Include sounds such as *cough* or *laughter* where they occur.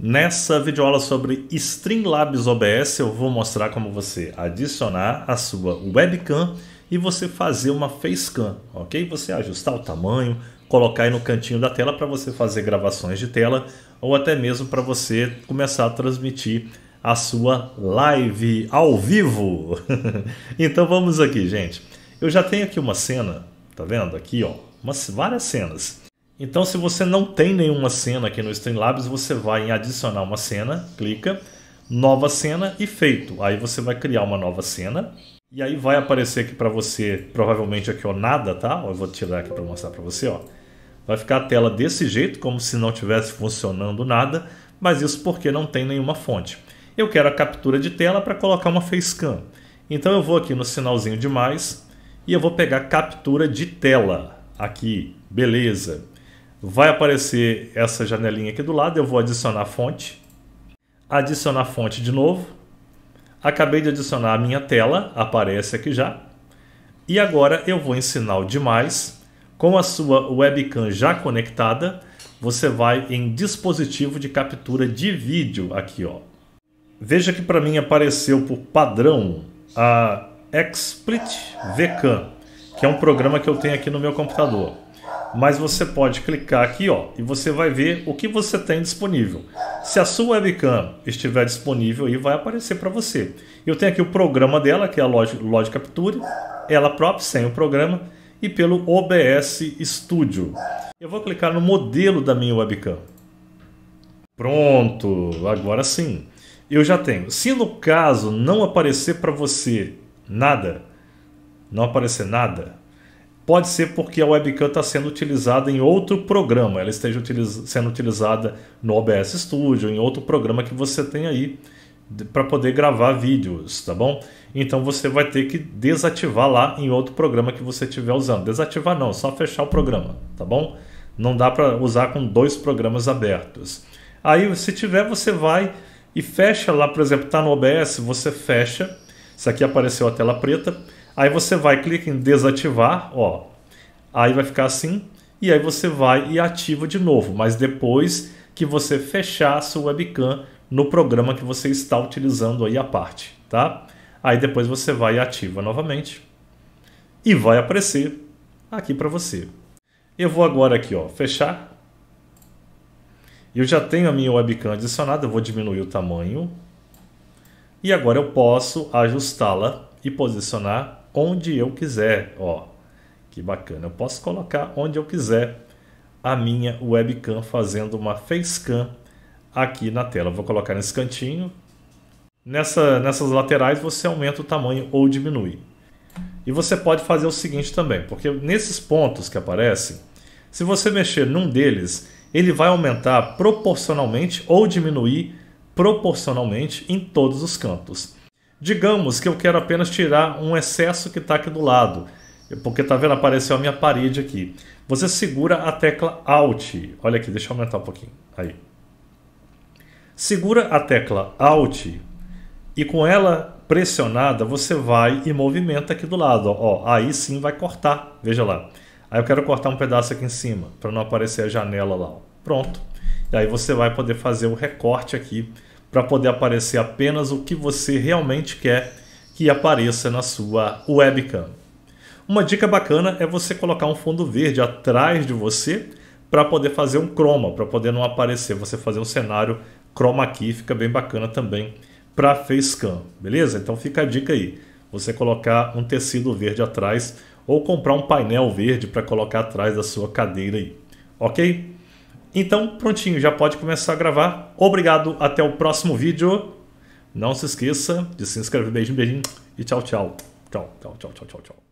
Nessa videoaula sobre Streamlabs OBS eu vou mostrar como você adicionar a sua webcam e você fazer uma facecam, ok? Você ajustar o tamanho, colocar aí no cantinho da tela para você fazer gravações de tela ou até mesmo para você começar a transmitir a sua live ao vivo. *laughs* então vamos aqui, gente. Eu já tenho aqui uma cena, tá vendo? Aqui, ó, umas várias cenas. Então, se você não tem nenhuma cena aqui no Streamlabs, você vai em adicionar uma cena, clica, nova cena e feito. Aí você vai criar uma nova cena. E aí vai aparecer aqui para você, provavelmente aqui ó, nada, tá? Eu vou tirar aqui para mostrar para você, ó. Vai ficar a tela desse jeito, como se não tivesse funcionando nada, mas isso porque não tem nenhuma fonte. Eu quero a captura de tela para colocar uma facecam. Então eu vou aqui no sinalzinho de mais e eu vou pegar captura de tela. Aqui, beleza. Vai aparecer essa janelinha aqui do lado, eu vou adicionar fonte. Adicionar fonte de novo. Acabei de adicionar a minha tela, aparece aqui já. E agora eu vou em sinal de mais. Com a sua webcam já conectada, você vai em dispositivo de captura de vídeo aqui, ó. Veja que para mim apareceu por padrão a XSplit VCam, que é um programa que eu tenho aqui no meu computador mas você pode clicar aqui ó, e você vai ver o que você tem disponível. Se a sua webcam estiver disponível, aí vai aparecer para você. Eu tenho aqui o programa dela, que é a Logic, Capture, ela própria, sem o programa, e pelo OBS Studio. Eu vou clicar no modelo da minha webcam. Pronto, agora sim. Eu já tenho. Se no caso não aparecer para você nada, não aparecer nada, Pode ser porque a webcam está sendo utilizada em outro programa, ela esteja sendo utilizada no OBS Studio, em outro programa que você tem aí para poder gravar vídeos, tá bom? Então você vai ter que desativar lá em outro programa que você estiver usando. Desativar não, só fechar o programa, tá bom? Não dá para usar com dois programas abertos. Aí se tiver, você vai e fecha lá, por exemplo, está no OBS, você fecha. Isso aqui apareceu a tela preta Aí você vai, clica em desativar, ó. Aí vai ficar assim. E aí você vai e ativa de novo. Mas depois que você fechar a sua webcam no programa que você está utilizando aí a parte, tá? Aí depois você vai e ativa novamente. E vai aparecer aqui para você. Eu vou agora aqui, ó, fechar. Eu já tenho a minha webcam adicionada, eu vou diminuir o tamanho. E agora eu posso ajustá-la e posicionar onde eu quiser. Ó, que bacana. Eu posso colocar onde eu quiser a minha webcam fazendo uma facecam aqui na tela. vou colocar nesse cantinho. Nessa, nessas laterais você aumenta o tamanho ou diminui. E você pode fazer o seguinte também, porque nesses pontos que aparecem, se você mexer num deles, ele vai aumentar proporcionalmente ou diminuir proporcionalmente em todos os cantos. Digamos que eu quero apenas tirar um excesso que está aqui do lado, porque tá vendo, apareceu a minha parede aqui. Você segura a tecla Alt, olha aqui, deixa eu aumentar um pouquinho, aí. Segura a tecla Alt e com ela pressionada você vai e movimenta aqui do lado, ó, aí sim vai cortar, veja lá. Aí eu quero cortar um pedaço aqui em cima, para não aparecer a janela lá, pronto. E aí você vai poder fazer o recorte aqui para poder aparecer apenas o que você realmente quer que apareça na sua webcam. Uma dica bacana é você colocar um fundo verde atrás de você para poder fazer um chroma, para poder não aparecer, você fazer um cenário chroma key, fica bem bacana também para facecam, beleza? Então fica a dica aí, você colocar um tecido verde atrás ou comprar um painel verde para colocar atrás da sua cadeira aí, ok? Então, prontinho, já pode começar a gravar. Obrigado, até o próximo vídeo. Não se esqueça de se inscrever, beijinho, beijinho e tchau, tchau. Tchau, tchau, tchau, tchau, tchau.